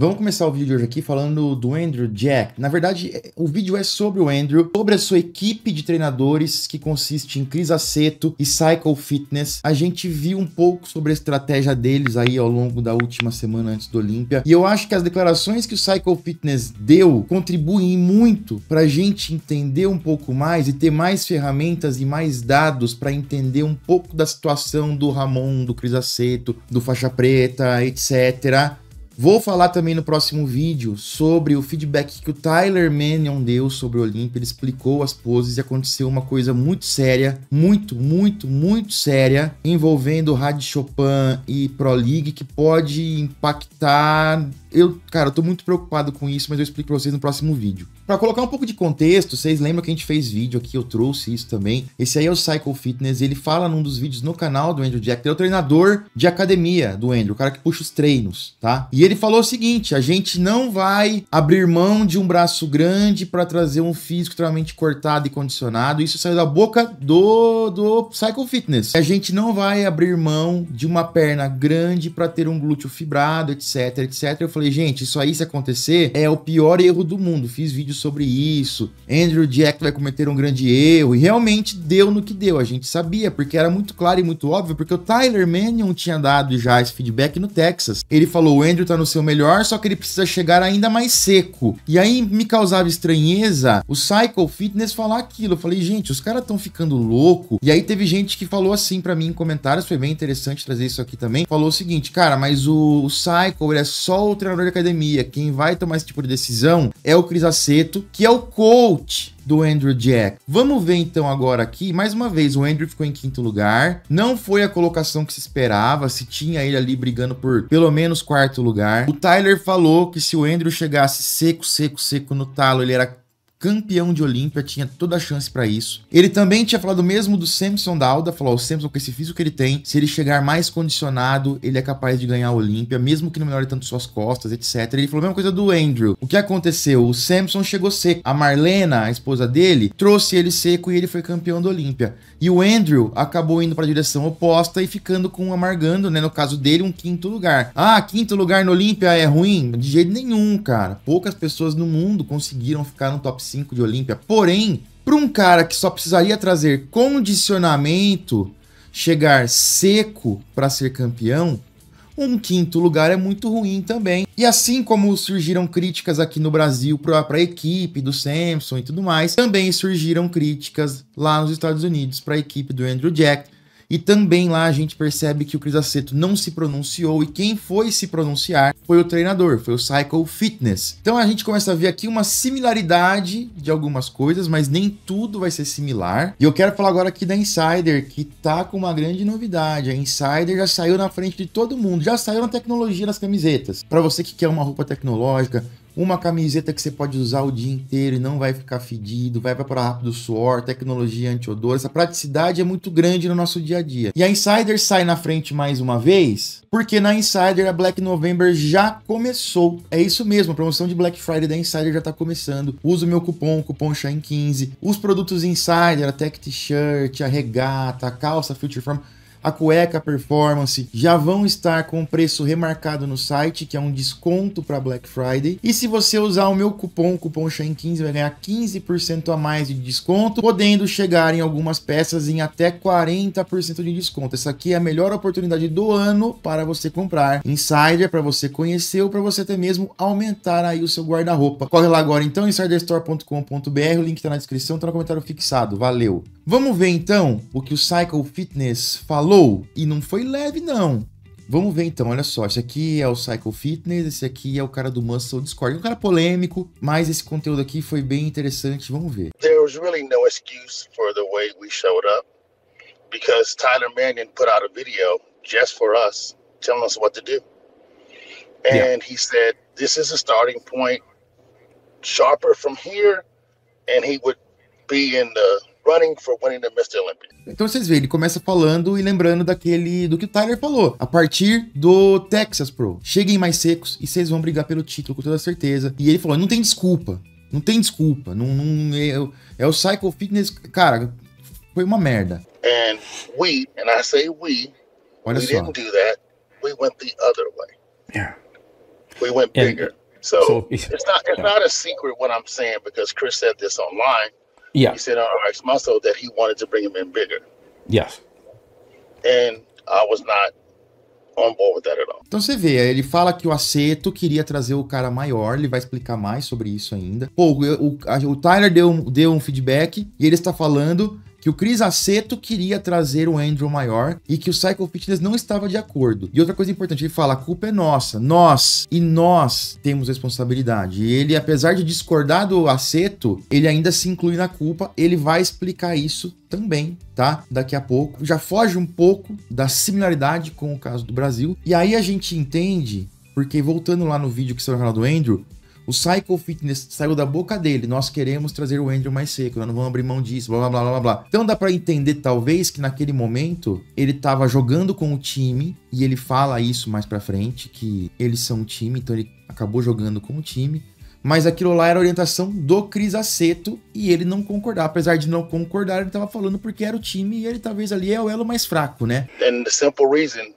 Vamos começar o vídeo de hoje aqui falando do Andrew Jack. Na verdade, é, o vídeo é sobre o Andrew, sobre a sua equipe de treinadores, que consiste em Chris Aceto e Cycle Fitness. A gente viu um pouco sobre a estratégia deles aí ao longo da última semana antes do Olímpia. E eu acho que as declarações que o Cycle Fitness deu contribuem muito para a gente entender um pouco mais e ter mais ferramentas e mais dados para entender um pouco da situação do Ramon, do Chris Aceto, do Faixa Preta, etc. Vou falar também no próximo vídeo sobre o feedback que o Tyler Mannion deu sobre o Olympia. Ele explicou as poses e aconteceu uma coisa muito séria, muito, muito, muito séria, envolvendo Rad Chopin e Pro League, que pode impactar eu, cara, eu tô muito preocupado com isso, mas eu explico pra vocês no próximo vídeo. Para colocar um pouco de contexto, vocês lembram que a gente fez vídeo aqui, eu trouxe isso também. Esse aí é o Cycle Fitness, ele fala num dos vídeos no canal do Andrew Jack, ele é o treinador de academia do Andrew, o cara que puxa os treinos, tá? E ele falou o seguinte: a gente não vai abrir mão de um braço grande para trazer um físico extremamente cortado e condicionado. Isso saiu da boca do, do Cycle Fitness. A gente não vai abrir mão de uma perna grande para ter um glúteo fibrado, etc, etc. Eu falei, gente, isso aí se acontecer é o pior erro do mundo. Fiz vídeo sobre isso. Andrew Jack vai cometer um grande erro. E realmente deu no que deu. A gente sabia, porque era muito claro e muito óbvio, porque o Tyler Mannion tinha dado já esse feedback no Texas. Ele falou: o Andrew tá no seu melhor, só que ele precisa chegar ainda mais seco. E aí me causava estranheza o Cycle Fitness falar aquilo. Eu falei, gente, os caras estão ficando louco. E aí teve gente que falou assim para mim em comentários, foi bem interessante trazer isso aqui também. Falou o seguinte, cara, mas o, o Cycle ele é só o treinador de academia. Quem vai tomar esse tipo de decisão é o Cris Que é o coach do Andrew Jack. Vamos ver então agora aqui, mais uma vez, o Andrew ficou em quinto lugar. Não foi a colocação que se esperava, se tinha ele ali brigando por pelo menos quarto lugar. O Tyler falou que se o Andrew chegasse seco, seco, seco no talo, ele era campeão de Olímpia, tinha toda a chance para isso. Ele também tinha falado mesmo do Samson Dauda, falou: o Samson, com esse físico que ele tem, se ele chegar mais condicionado, ele é capaz de ganhar a Olímpia, mesmo que não melhore tanto suas costas, etc. Ele falou a mesma coisa do Andrew. O que aconteceu? O Samson chegou seco. A Marlena, a esposa dele, trouxe ele seco e ele foi campeão da Olímpia. E o Andrew acabou indo para a direção oposta e ficando com amargando, né, no caso dele, um quinto lugar. Ah, quinto lugar no Olímpia é ruim? De jeito nenhum, cara. Poucas pessoas no mundo conseguiram ficar no top 5 de Olímpia. Porém, para um cara que só precisaria trazer condicionamento, chegar seco para ser campeão, um quinto lugar é muito ruim também. E assim como surgiram críticas aqui no Brasil para a equipe do Samson e tudo mais, também surgiram críticas lá nos Estados Unidos para a equipe do Andrew Jack e também lá a gente percebe que o Cris Aceto não se pronunciou e quem foi se pronunciar foi o treinador, foi o Cycle Fitness. Então a gente começa a ver aqui uma similaridade de algumas coisas, mas nem tudo vai ser similar. E eu quero falar agora aqui da Insider, que tá com uma grande novidade. A Insider já saiu na frente de todo mundo, já saiu na tecnologia das camisetas. Para você que quer uma roupa tecnológica, uma camiseta que você pode usar o dia inteiro e não vai ficar fedido, vai evaporar rápido suor, tecnologia anti-odor. Essa praticidade é muito grande no nosso dia a dia. E a Insider sai na frente mais uma vez, porque na Insider a Black November já começou. É isso mesmo, a promoção de Black Friday da Insider já está começando. Usa o meu cupom, cupom SHINE15. Os produtos Insider, a Tech T-shirt, a regata, a calça Future Form a cueca performance já vão estar com preço remarcado no site, que é um desconto para Black Friday. E se você usar o meu cupom, cupom SHAIN15, vai ganhar 15% a mais de desconto, podendo chegar em algumas peças em até 40% de desconto. Essa aqui é a melhor oportunidade do ano para você comprar Insider, para você conhecer ou para você até mesmo aumentar aí o seu guarda-roupa. Corre lá agora então, insiderstore.com.br, o link está na descrição, está no comentário fixado. Valeu! Vamos ver então o que o Cycle Fitness falou e não foi leve não. Vamos ver então, olha só, esse aqui é o Cycle Fitness, esse aqui é o cara do Muscle Discord, um cara polêmico, mas esse conteúdo aqui foi bem interessante, vamos ver. There was really no excuse for the way we showed up because Tyler Mannion put out a video just for us, telling us what to do. And yeah. he said this is a starting point sharper from here and he would be in the running for winning the Mr. Olympia. Então vocês veem, ele começa falando e lembrando daquele do que o Tyler falou. A partir do Texas Pro, cheguem mais secos e vocês vão brigar pelo título com toda certeza. E ele falou: não tem desculpa. Não tem desculpa. Não, não é, é o Cycle Fitness, cara, foi uma merda. And we, and I say we, Olha we só. didn't do that. We went the other way. Yeah. We went bigger. So, so it's not it's yeah. not a secret what I'm saying because Chris said this online. Yeah. He said on RX Muscle that he wanted to bring him in bigger. Yes. And I was not on board with that at all. Então você vê, ele fala que o Aceto queria trazer o cara maior, ele vai explicar mais sobre isso ainda. Pô, o, o, o Tyler deu, deu um feedback e ele está falando que o Chris Aceto queria trazer o Andrew maior e que o Cycle Fitness não estava de acordo. E outra coisa importante, ele fala: a culpa é nossa, nós e nós temos responsabilidade. E ele, apesar de discordar do Aceto, ele ainda se inclui na culpa. Ele vai explicar isso também, tá? Daqui a pouco. Já foge um pouco da similaridade com o caso do Brasil. E aí a gente entende, porque voltando lá no vídeo que saiu no canal do Andrew, o Cycle Fitness saiu da boca dele. Nós queremos trazer o Andrew mais seco, nós não vamos abrir mão disso, blá blá blá blá blá. Então dá para entender, talvez, que naquele momento ele tava jogando com o time, e ele fala isso mais pra frente, que eles são um time, então ele acabou jogando com o time. Mas aquilo lá era orientação do Cris Aceto e ele não concordar. Apesar de não concordar, ele tava falando porque era o time e ele talvez ali é o elo mais fraco, né? And the simple reason,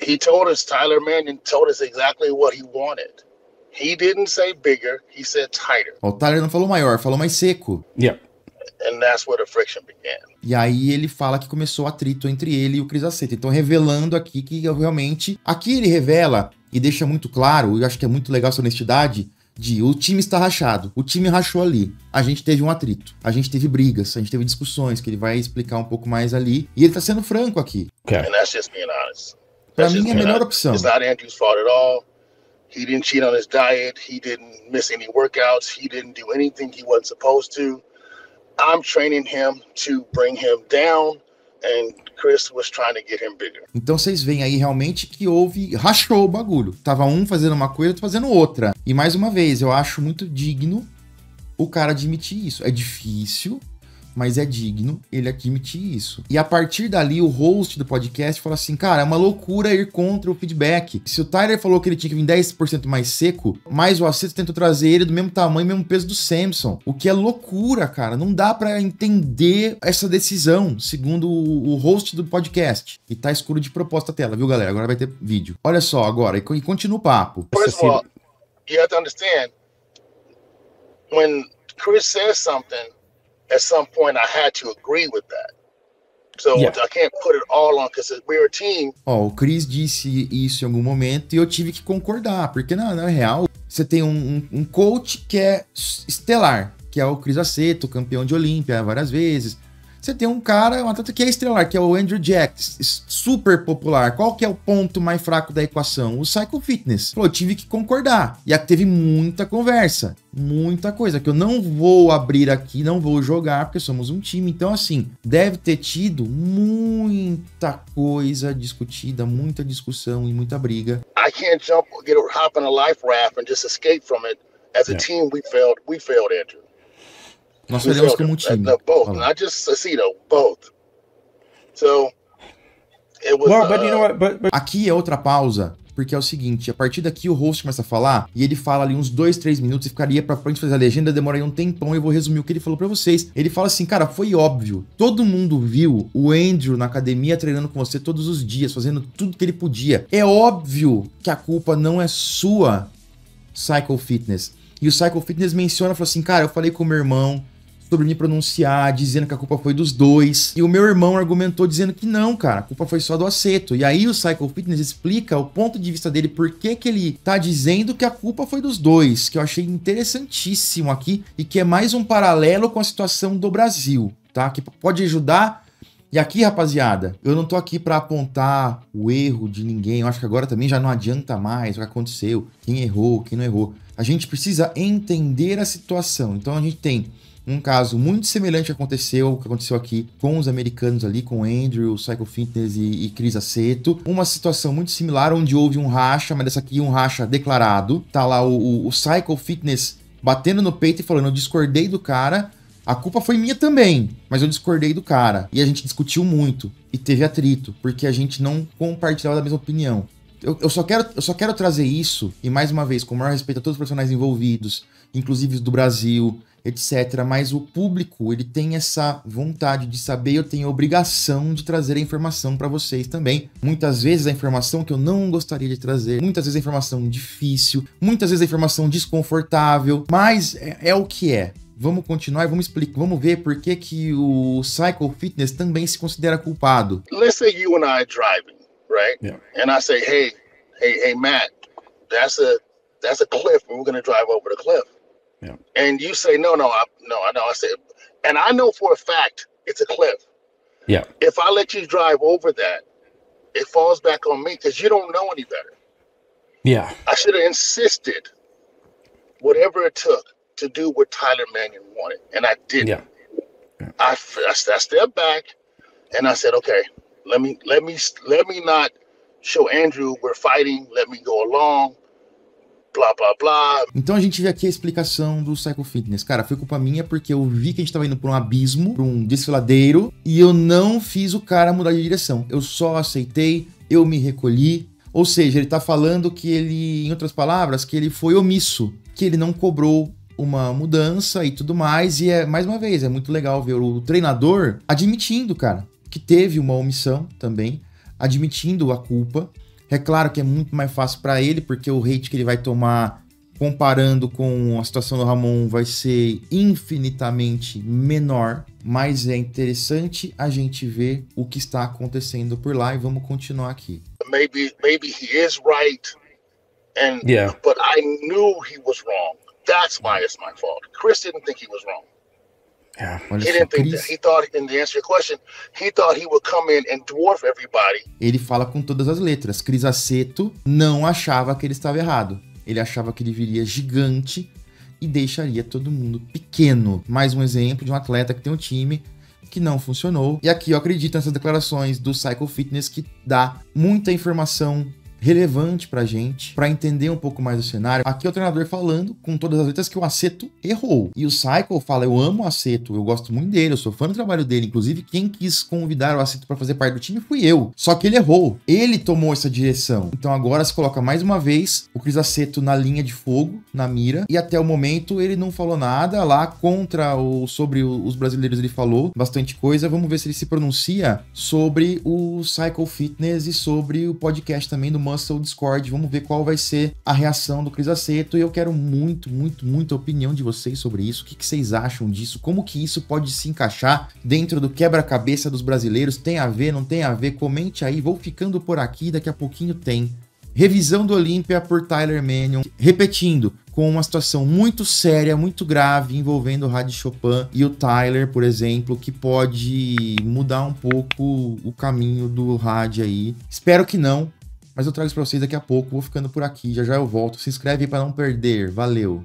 he told us, Tyler Manning told us exactly what he wanted. He didn't say bigger, he said tighter. O Tyler não falou maior, falou mais seco. Yeah. And that's where the friction began. E aí ele fala que começou o atrito entre ele e o Chris Aceto. Então revelando aqui que realmente... Aqui ele revela e deixa muito claro, e eu acho que é muito legal essa honestidade, de o time está rachado, o time rachou ali, a gente teve um atrito, a gente teve brigas, a gente teve discussões, que ele vai explicar um pouco mais ali, e ele tá sendo franco aqui. Okay. And that's just being honest. Pra mim é a melhor opção. It's not Andrew's fault at all. He didn't cheat on his diet. He didn't miss any workouts. He didn't do anything he wasn't supposed to. I'm training him to bring him down, and Chris was trying to get him bigger. Então vocês veem aí realmente que houve rachou o bagulho. Tava um fazendo uma coisa, outro fazendo outra. E mais uma vez, eu acho muito digno o cara admitir isso. É difícil, mas é digno ele admitir isso. E a partir dali, o host do podcast fala assim: cara, é uma loucura ir contra o feedback. Se o Tyler falou que ele tinha que vir 10% mais seco, mais o Aceto tentou trazer ele do mesmo tamanho, mesmo peso do Samson. O que é loucura, cara. Não dá para entender essa decisão, segundo o host do podcast. E tá escuro de proposta a tela, viu, galera? Agora vai ter vídeo. Olha só, agora, e continua o papo. First of all, you have to understand, when Chris says something, at some point I had to agree with that. So yeah. I can't put it all on because we're a team. Ó, o Chris disse isso em algum momento e eu tive que concordar, porque na, na real você tem um, um, um coach que é estelar, que é o Chris Aceto, campeão de Olímpia várias vezes. Você tem um cara, um atleta que é estelar, que é o Andrew Jack, super popular. Qual que é o ponto mais fraco da equação? O Cycle Fitness. Falou, eu tive que concordar. E teve muita conversa, muita coisa que eu não vou abrir aqui, não vou jogar, porque somos um time. Então, assim, deve ter tido muita coisa discutida, muita discussão e muita briga. I can't jump, get hop in a life raft and just escape from it. As a yeah. team, we failed. We failed, Andrew. Nós olhamos como um time. Uh, both, not just both. So, it was, well, but you know what, but, but... Aqui é outra pausa, porque é o seguinte, a partir daqui o host começa a falar, e ele fala ali uns dois, três minutos, e ficaria pra frente fazer a legenda, demoraria um tempão, e eu vou resumir o que ele falou para vocês. Ele fala assim, cara, foi óbvio, todo mundo viu o Andrew na academia treinando com você todos os dias, fazendo tudo que ele podia. É óbvio que a culpa não é sua, Cycle Fitness. E o Cycle Fitness menciona, falou assim, cara, eu falei com o meu irmão, sobre me pronunciar, dizendo que a culpa foi dos dois. E o meu irmão argumentou dizendo que não, cara, a culpa foi só do aceto. E aí o Cycle Fitness explica o ponto de vista dele, por que que ele tá dizendo que a culpa foi dos dois, que eu achei interessantíssimo aqui e que é mais um paralelo com a situação do Brasil, tá? Que pode ajudar e aqui, rapaziada, eu não tô aqui para apontar o erro de ninguém. Eu acho que agora também já não adianta mais o que aconteceu, quem errou, quem não errou. A gente precisa entender a situação. Então a gente tem um caso muito semelhante aconteceu, que aconteceu aqui com os americanos ali, com Andrew, Psycho Fitness e, e Chris Aceto. Uma situação muito similar, onde houve um racha, mas dessa aqui um racha declarado. Tá lá o, o, o Psycho Fitness batendo no peito e falando, eu discordei do cara, a culpa foi minha também, mas eu discordei do cara. E a gente discutiu muito e teve atrito, porque a gente não compartilhava da mesma opinião. Eu, eu, só quero, eu só quero trazer isso, e mais uma vez, com o maior respeito a todos os personagens envolvidos, inclusive do Brasil, etc. Mas o público, ele tem essa vontade de saber, eu tenho a obrigação de trazer a informação para vocês também. Muitas vezes a informação que eu não gostaria de trazer, muitas vezes a informação difícil, muitas vezes a informação desconfortável, mas é, é o que é. Vamos continuar e vamos explicar, vamos ver por que, que o Cycle Fitness também se considera culpado. Let's say you and I driving, right? Yeah. And I say, hey, hey, hey, Matt, that's a that's a cliff. and We're gonna drive over the cliff. Yeah. And you say, no, no, I, no, I know. I said, and I know for a fact it's a cliff. Yeah. If I let you drive over that, it falls back on me because you don't know any better. Yeah. I should have insisted whatever it took to do what Tyler Mannion wanted, and I didn't. Yeah. Yeah. I, I, I stepped back and I said, okay, let me let me let me not show Andrew we're fighting. Let me go along. Blá, blá, blá. Então a gente vê aqui a explicação do Psycho Fitness. Cara, foi culpa minha porque eu vi que a gente tava indo por um abismo, por um desfiladeiro, e eu não fiz o cara mudar de direção. Eu só aceitei, eu me recolhi. Ou seja, ele tá falando que ele, em outras palavras, que ele foi omisso, que ele não cobrou uma mudança e tudo mais. E é, mais uma vez, é muito legal ver o treinador admitindo, cara, que teve uma omissão também, admitindo a culpa. É claro que é muito mais fácil para ele, porque o hate que ele vai tomar comparando com a situação do Ramon vai ser infinitamente menor, mas é interessante a gente ver o que está acontecendo por lá e vamos continuar aqui. Maybe maybe he is right and Yeah. but I knew he was wrong. That's why it's my fault. Chris didn't think he was wrong. Olha He só, didn't think Chris, that. He thought, and to answer your question, he thought he would come in and dwarf everybody. ele fala com todas as letras. Cris Aceto não achava que ele estava errado. Ele achava que ele viria gigante e deixaria todo mundo pequeno. Mais um exemplo de um atleta que tem um time que não funcionou. E aqui eu acredito nessas declarações do Cycle Fitness que dá muita informação relevante pra gente, pra entender um pouco mais do cenário. Aqui é o treinador falando com todas as letras que o Aceto errou. E o Cycle fala: "Eu amo o Aceto, eu gosto muito dele, eu sou fã do trabalho dele, inclusive quem quis convidar o Aceto pra fazer parte do time fui eu". Só que ele errou. Ele tomou essa direção. Então agora se coloca mais uma vez o Cris Aceto na linha de fogo, na mira, e até o momento ele não falou nada lá contra o sobre o- os brasileiros ele falou bastante coisa. Vamos ver se ele se pronuncia sobre o Cycle Fitness e sobre o podcast também do Muscle Discord. Vamos ver qual vai ser a reação do Cris Aceto. E eu quero muito, muito, muito a opinião de vocês sobre isso. O que, que vocês acham disso? Como que isso pode se encaixar dentro do quebra-cabeça dos brasileiros? Tem a ver, não tem a ver? Comente aí. Vou ficando por aqui, daqui a pouquinho tem. Revisão do Olímpia por Tyler Mannion. Repetindo, com uma situação muito séria, muito grave, envolvendo o Rádio Chopin e o Tyler, por exemplo, que pode mudar um pouco o caminho do rádio aí. Espero que não, mas eu trago isso pra vocês daqui a pouco. Vou ficando por aqui, já já eu volto. Se inscreve pra não perder. Valeu!